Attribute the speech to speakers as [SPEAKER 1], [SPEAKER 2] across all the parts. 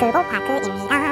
[SPEAKER 1] 크고 바그입니다.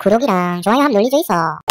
[SPEAKER 1] 구독이랑 좋아요 한번 눌러줘 있어.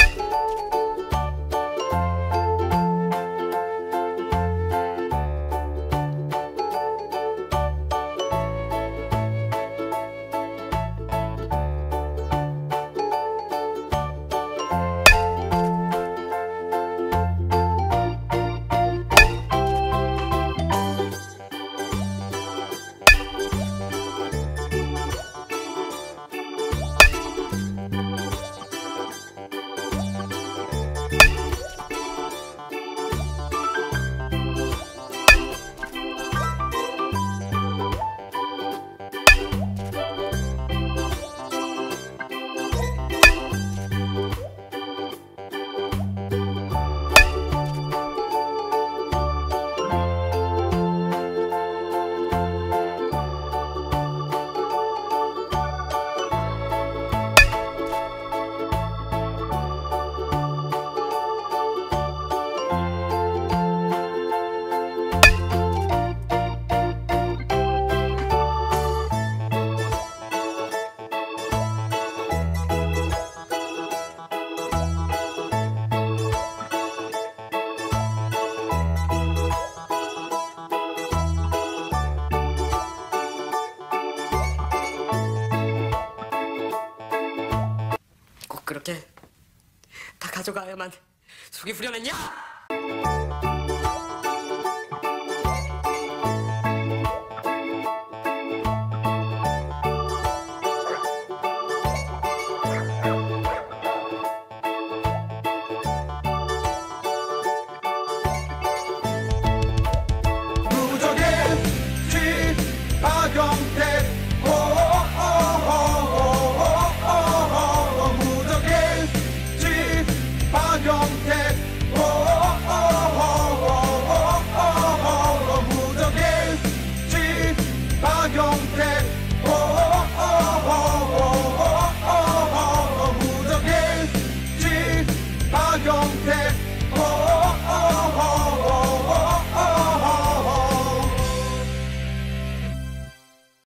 [SPEAKER 2] 그렇게 다 가져가야만 속이 후련했냐?